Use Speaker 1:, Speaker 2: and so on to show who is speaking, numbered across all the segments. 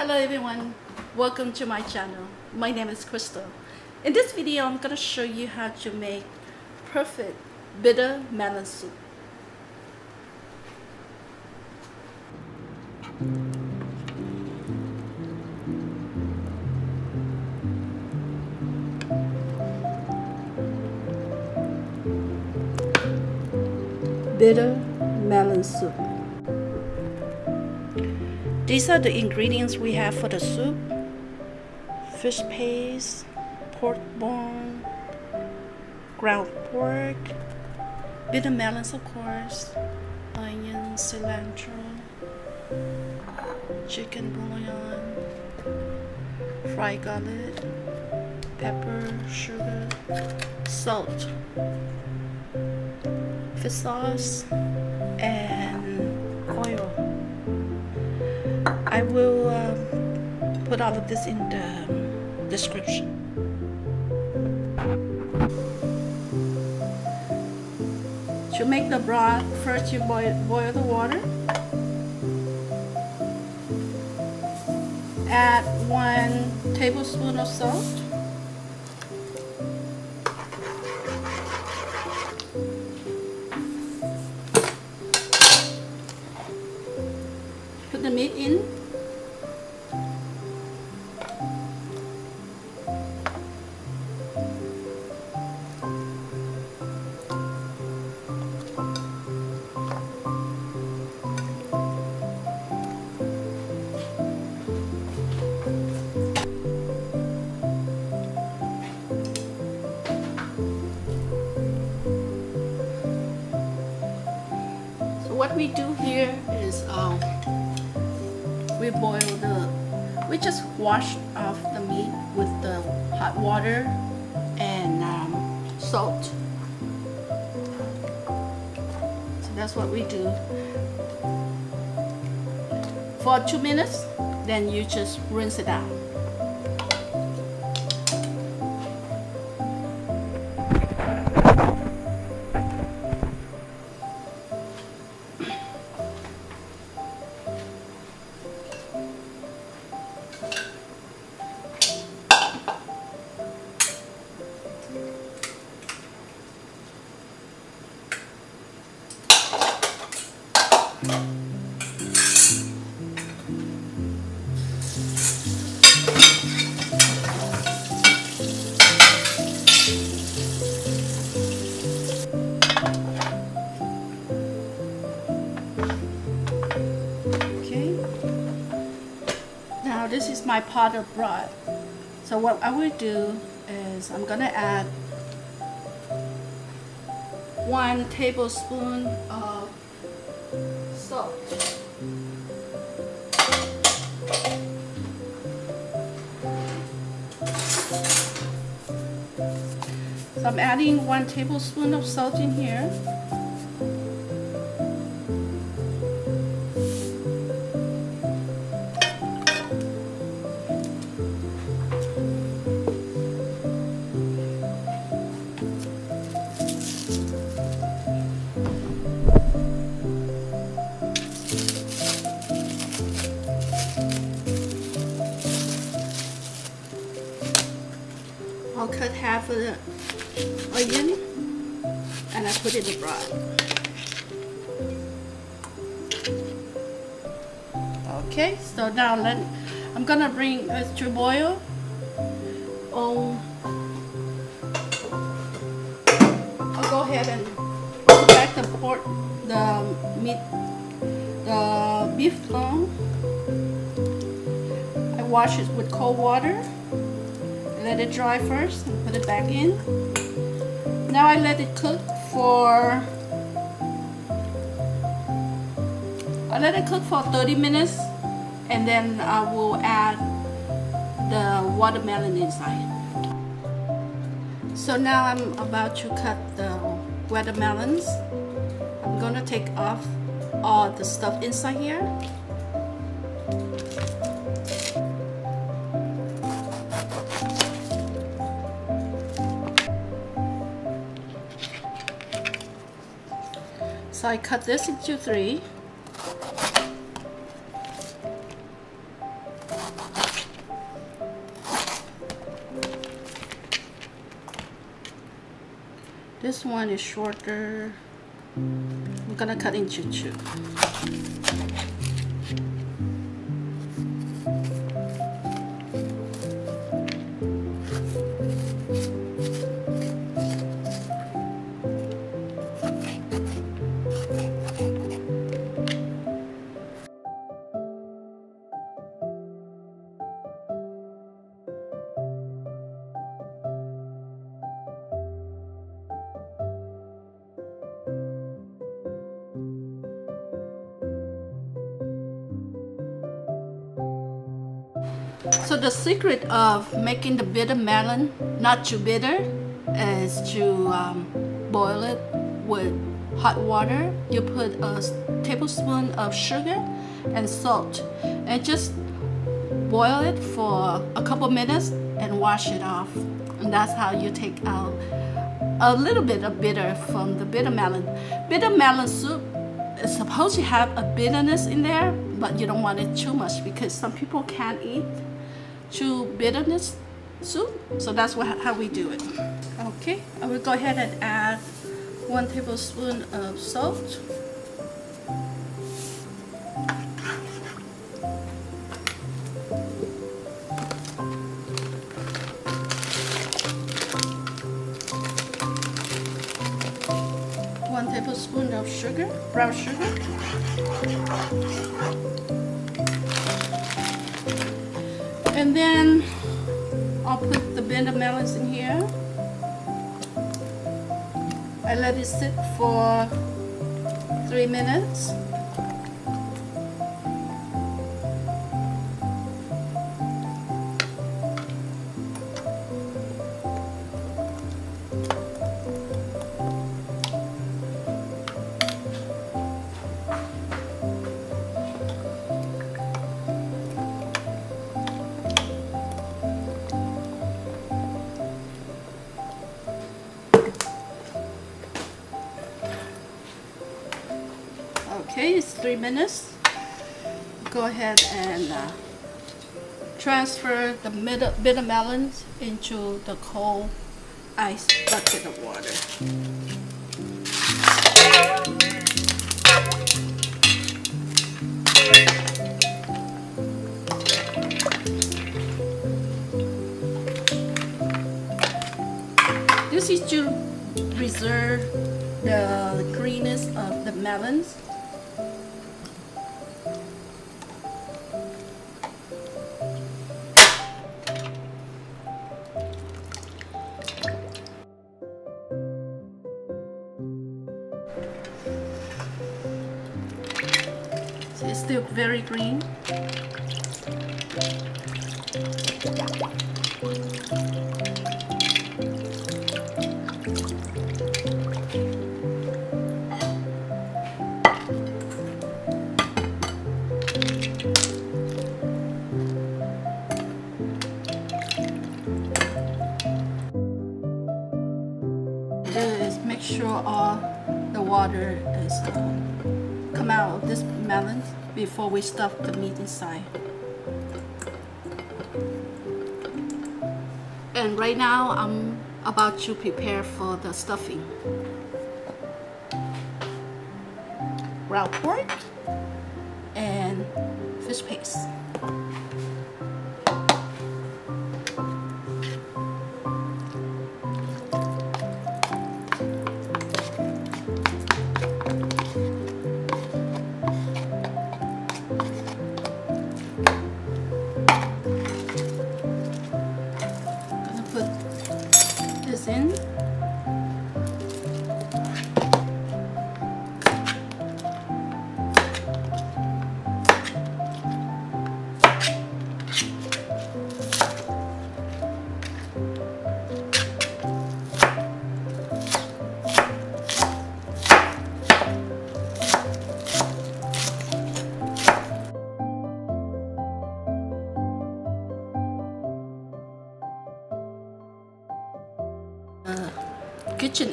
Speaker 1: Hello everyone, welcome to my channel. My name is Crystal. In this video, I'm going to show you how to make perfect bitter melon soup. Bitter melon soup. These are the ingredients we have for the soup. Fish paste, pork bone, ground pork, bitter melons of course, onion, cilantro, chicken bouillon, fried garlic, pepper, sugar, salt, fish sauce, and I will um, put all of this in the description. To make the broth, first you boil, boil the water. Add one tablespoon of salt. What we do here is um, we boil the we just wash off the meat with the hot water and um, salt. So that's what we do. For two minutes then you just rinse it out my pot of broth. So what I will do is I'm gonna add one tablespoon of salt. So I'm adding one tablespoon of salt in here. Half of the onion and I put it in the broth. Okay, so now let I'm gonna bring this to boil. Oh, I'll go ahead and put back the pork, the meat, the beef tongue. I wash it with cold water let it dry first and put it back in. Now I let it cook for I let it cook for 30 minutes and then I will add the watermelon inside. So now I'm about to cut the watermelons. I'm gonna take off all the stuff inside here. So I cut this into three. This one is shorter. I'm gonna cut into two. So the secret of making the bitter melon not too bitter is to um, boil it with hot water. You put a tablespoon of sugar and salt and just boil it for a couple minutes and wash it off. And that's how you take out a little bit of bitter from the bitter melon. Bitter melon soup is supposed to have a bitterness in there, but you don't want it too much because some people can't eat too bitterness soup. So that's what, how we do it. Okay, I will go ahead and add one tablespoon of salt. One tablespoon of sugar, brown sugar. I'll put the bitter melons in here. I let it sit for three minutes. Okay, it's three minutes. Go ahead and uh, transfer the bitter, melons into the cold ice bucket of water. This is to preserve the greenness of the melons very green. Make sure all the water is um, come out of this melon before we stuff the meat inside. And right now I'm about to prepare for the stuffing. Ground pork and fish paste.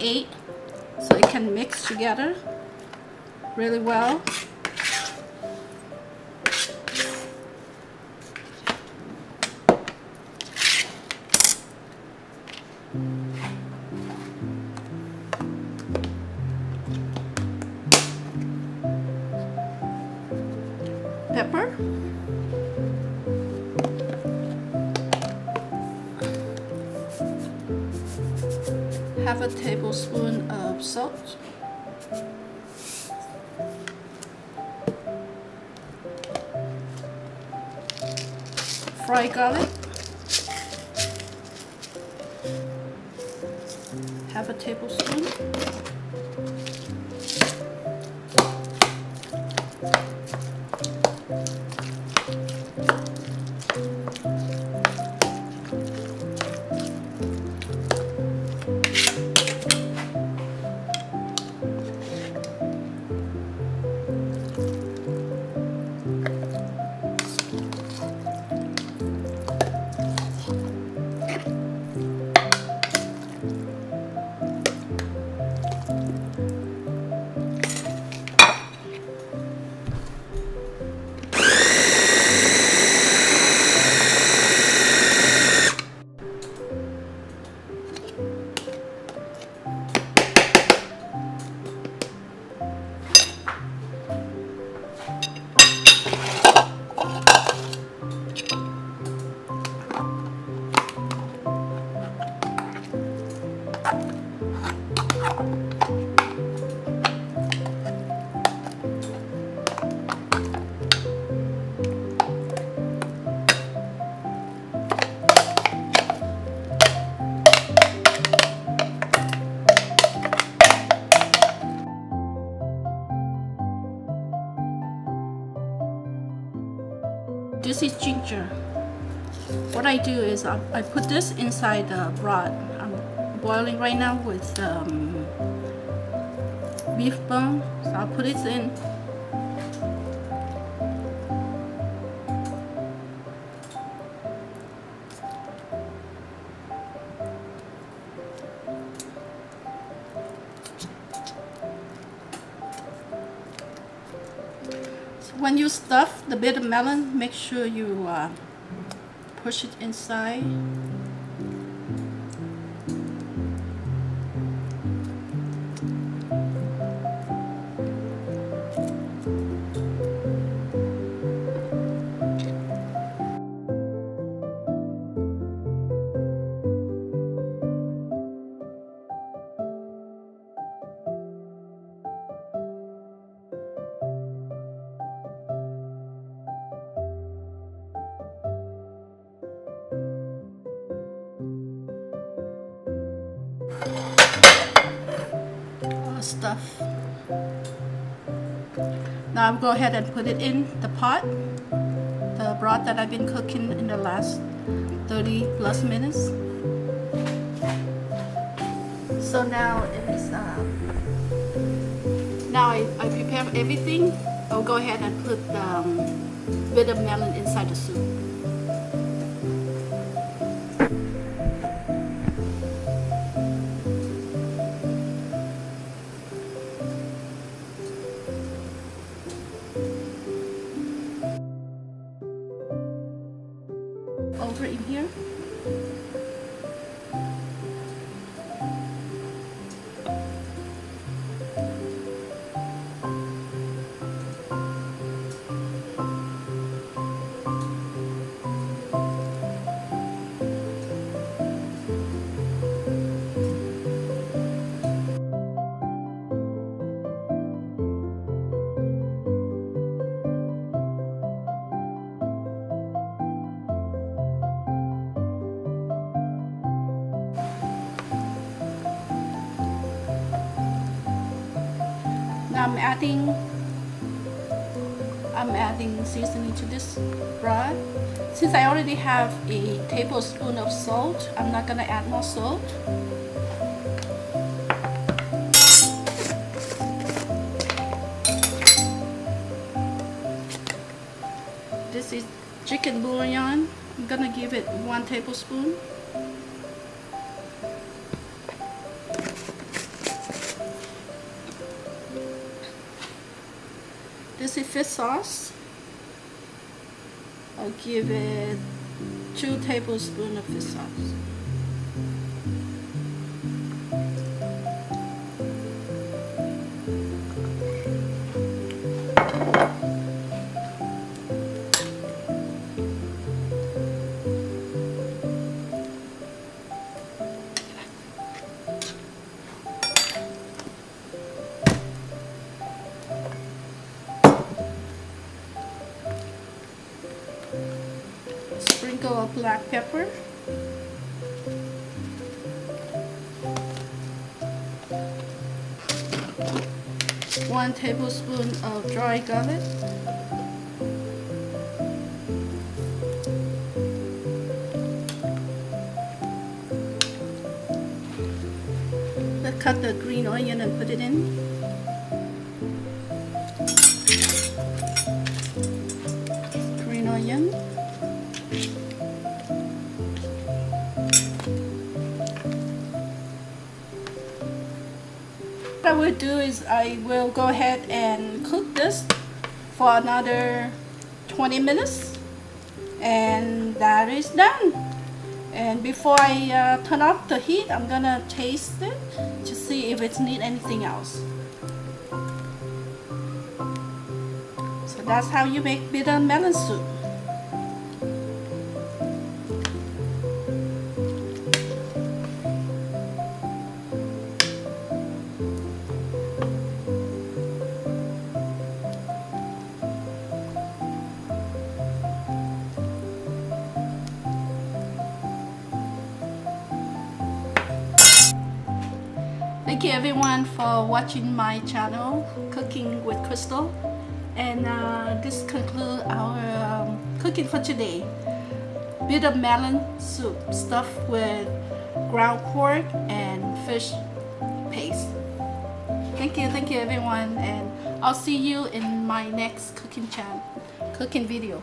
Speaker 1: eight so it can mix together really well. pepper Half a tablespoon of salt. Fried garlic. Half a tablespoon. This is ginger. What I do is I, I put this inside the broth. I'm boiling right now with um, beef bone. So I'll put it in stuff the melon, make sure you uh, push it inside. Stuff. Now I'll go ahead and put it in the pot, the broth that I've been cooking in the last 30 plus minutes. So now it's, uh, now I, I prepare everything. I'll go ahead and put the um, bitter melon inside the soup. Here. I'm adding I'm adding seasoning to this broth. Since I already have a tablespoon of salt, I'm not gonna add more salt. This is chicken bouillon. I'm gonna give it one tablespoon. Fish sauce. I'll give it two tablespoons of fish sauce. Black pepper. One tablespoon of dry garlic. Let's cut the green onion and put it in. Green onion. Will do is I will go ahead and cook this for another 20 minutes and that is done. And before I uh, turn off the heat I'm gonna taste it to see if it needs anything else. So that's how you make bitter melon soup for watching my channel, Cooking with Crystal. And uh, this concludes our um, cooking for today. Bitter melon soup stuffed with ground pork and fish paste. Thank you, thank you everyone. And I'll see you in my next cooking channel, cooking video.